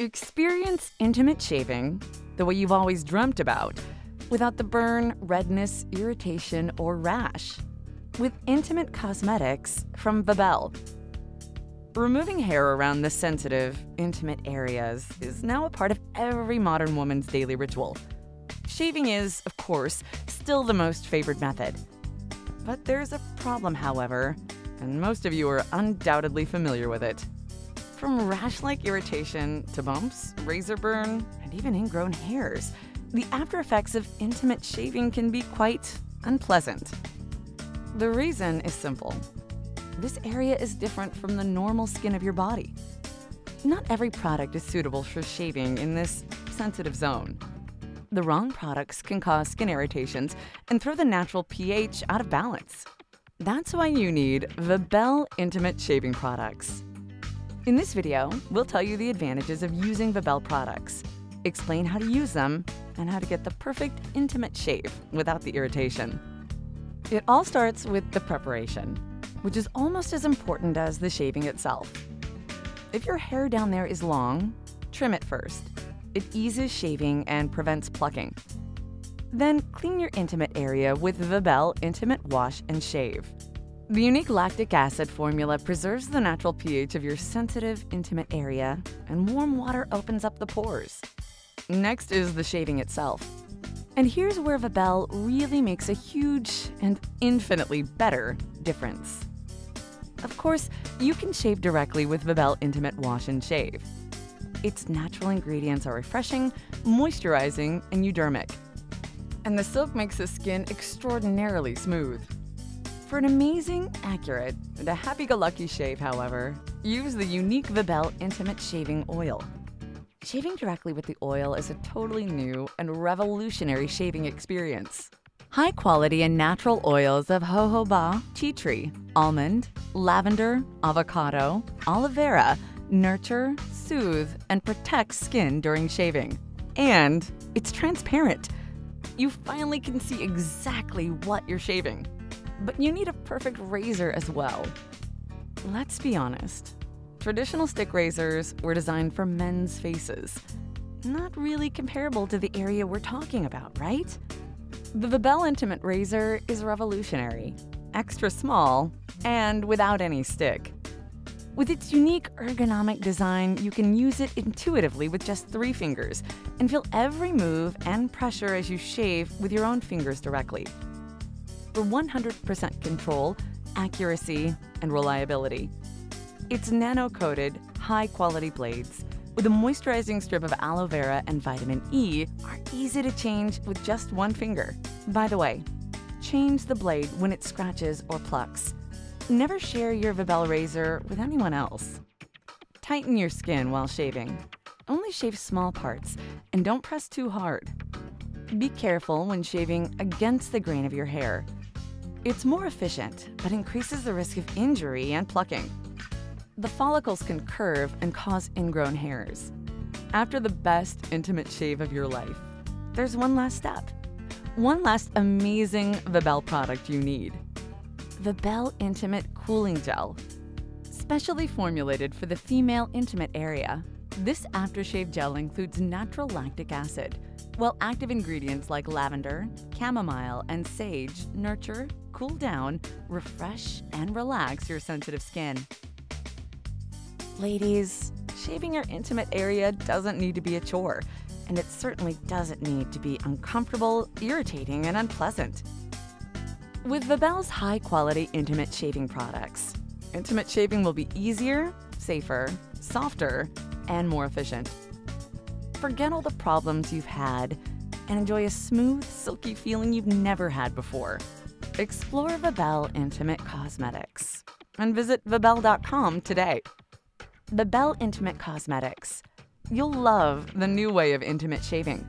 Experience intimate shaving the way you've always dreamt about, without the burn, redness, irritation, or rash. With intimate cosmetics from Vabelle. Removing hair around the sensitive, intimate areas is now a part of every modern woman's daily ritual. Shaving is, of course, still the most favored method. But there's a problem, however, and most of you are undoubtedly familiar with it. From rash like irritation to bumps, razor burn, and even ingrown hairs, the after effects of intimate shaving can be quite unpleasant. The reason is simple this area is different from the normal skin of your body. Not every product is suitable for shaving in this sensitive zone. The wrong products can cause skin irritations and throw the natural pH out of balance. That's why you need Vabelle Intimate Shaving Products. In this video, we'll tell you the advantages of using Vabelle products, explain how to use them, and how to get the perfect intimate shave without the irritation. It all starts with the preparation, which is almost as important as the shaving itself. If your hair down there is long, trim it first. It eases shaving and prevents plucking. Then clean your intimate area with Vabelle Intimate Wash and Shave. The unique lactic acid formula preserves the natural pH of your sensitive, intimate area, and warm water opens up the pores. Next is the shaving itself. And here's where Vabelle really makes a huge and infinitely better difference. Of course, you can shave directly with Vabelle Intimate Wash and Shave. Its natural ingredients are refreshing, moisturizing, and eudermic. And the silk makes the skin extraordinarily smooth. For an amazing, accurate, and a happy-go-lucky shave, however, use the unique Vabelle Intimate Shaving Oil. Shaving directly with the oil is a totally new and revolutionary shaving experience. High quality and natural oils of jojoba, tea tree, almond, lavender, avocado, aloe vera nurture, soothe, and protect skin during shaving. And it's transparent. You finally can see exactly what you're shaving but you need a perfect razor as well. Let's be honest. Traditional stick razors were designed for men's faces. Not really comparable to the area we're talking about, right? The Vabelle Intimate Razor is revolutionary, extra small, and without any stick. With its unique ergonomic design, you can use it intuitively with just three fingers and feel every move and pressure as you shave with your own fingers directly for 100% control, accuracy, and reliability. Its nano coated, high quality blades with a moisturizing strip of aloe vera and vitamin E are easy to change with just one finger. By the way, change the blade when it scratches or plucks. Never share your Vabelle razor with anyone else. Tighten your skin while shaving. Only shave small parts and don't press too hard. Be careful when shaving against the grain of your hair it's more efficient, but increases the risk of injury and plucking. The follicles can curve and cause ingrown hairs. After the best intimate shave of your life, there's one last step. One last amazing Vabelle product you need. Vabelle Intimate Cooling Gel. Specially formulated for the female intimate area, this aftershave gel includes natural lactic acid, while active ingredients like lavender, chamomile, and sage nurture, cool down, refresh, and relax your sensitive skin. Ladies, shaving your intimate area doesn't need to be a chore, and it certainly doesn't need to be uncomfortable, irritating, and unpleasant. With Vabelle's high quality intimate shaving products, intimate shaving will be easier, safer, softer, and more efficient. Forget all the problems you've had and enjoy a smooth, silky feeling you've never had before. Explore Vabelle Intimate Cosmetics and visit Vabelle.com today. Vabelle Intimate Cosmetics. You'll love the new way of intimate shaving.